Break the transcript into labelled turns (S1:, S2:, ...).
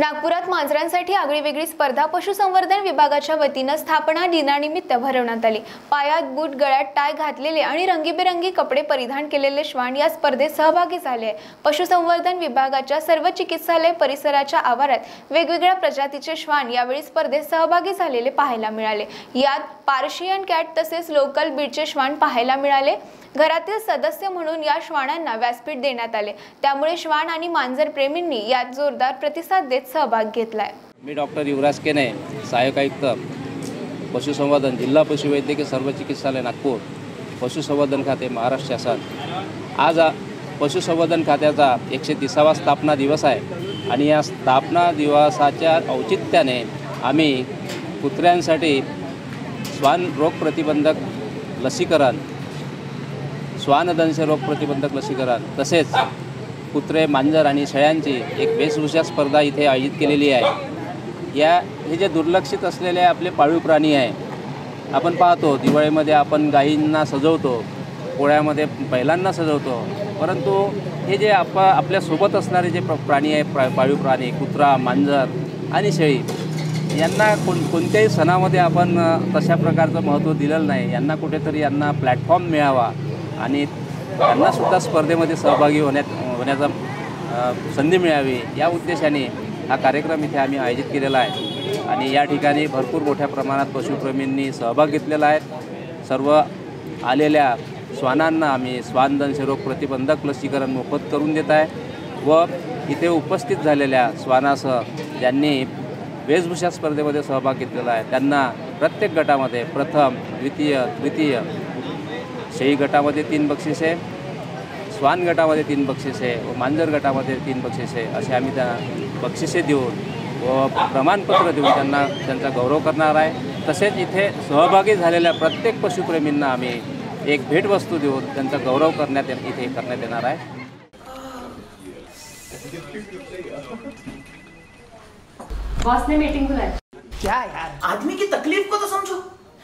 S1: नागपुरात मांजरांसाठी आगळीवेगळी स्पर्धा पशुसंवर्धन विभागाच्या वतीनं स्थापना दिनानिमित्त भरवण्यात आली. पायात बूट गळ्यात टाय घातलेले आणि रंगीबेरंगी कपडे परिधान केलेले श्वान या स्पर्धेत सहभागी झाले आहे पशुसंवर्धन विभागाच्या सर्व चिकित्सालय परिसराच्या आवारात वेगवेगळ्या प्रजातीचे श्वान यावेळी स्पर्धेत सहभागी झालेले पाहायला मिळाले. यात पार्शियन कॅट तसेच लोकल बीडचे श्वान पाहायला मिळाले. घरातील सदस्य म्हणून या श्वानांना व्यासपीठ देण्यात आले. त्यामुळे श्वान आणि मांजर प्रेमींनी यात जोरदार प्रतिसाद देत सहभाग घेतलाय.
S2: मी डॉक्टर युवराज केने सहाय्यक आयुक्त पशुसंवर्धन जिल्हा पशुवैद्यकीय सर्व चिकित्सालय नागपूर पशुसंवर्धन खाते महाराष्ट्र शासन. आज पशुसंवर्धन खात्याचा एकशे तिसावा स्थापना दिवस आहे आणि या स्थापना दिवसाच्या औचित्याने आम्ही कुत्र्यांसाठी श्वान रोग प्रतिबंधक लसीकरण श्वानदंश रोग प्रतिबंधक लसीकरण तसेच कुत्रे मांजर आणि शेळ्यांची एक वेशभूषा स्पर्धा इथे आयोजित केलेली आहे. या हे जे दुर्लक्षित असलेले आपले पाळीव प्राणी आहे आपण पाहतो दिवाळीमध्ये आपण गायींना सजवतो पोळ्यामध्ये बैलांना सजवतो परंतु हे जे आप आपल्यासोबत असणारे जे प्राणी आहे प्रा पाळीव प्राणी कुत्रा मांजर आणि शेळी यांना कोण कोणत्याही सणामध्ये आपण तशा प्रकारचं महत्त्व दिलेलं नाही. यांना कुठेतरी यांना प्लॅटफॉर्म मिळावा. आणि त्यांनासुद्धा स्पर्धेमध्ये सहभागी होण्यात होण्याचा संधी मिळावी या उद्देशाने हा कार्यक्रम इथे आम्ही आयोजित केलेला आहे. आणि या ठिकाणी भरपूर मोठ्या प्रमाणात पशुप्रेमींनी सहभाग घेतलेला आहे. सर्व आलेल्या श्वानांना आम्ही श्वानदंशरोग प्रतिबंधक लसीकरण मोफत करून देत आहे व इथे उपस्थित झालेल्या श्वानासह ज्यांनी वेशभूषा स्पर्धेमध्ये सहभाग घेतलेला आहे त्यांना प्रत्येक गटामध्ये प्रथम द्वितीय तृतीय शेळी गटामध्ये तीन बक्षिसे श्वान गटामध्ये तीन बक्षिसे व मांजर गटामध्ये तीन बक्षिसे असे आम्ही त्यांना बक्षिसे देऊन व प्रमाणपत्र देऊन त्यांना त्यांचा गौरव करणार आहे. तसेच इथे सहभागी झालेल्या प्रत्येक पशुप्रेमींना आम्ही एक भेटवस्तू देऊन त्यांचा गौरव करण्यात इथे करण्यात येणार आहे.
S3: बॉस ने मीटिंग बुलाई.
S4: क्या यार? आदमी की तकलीफ को तो समझो।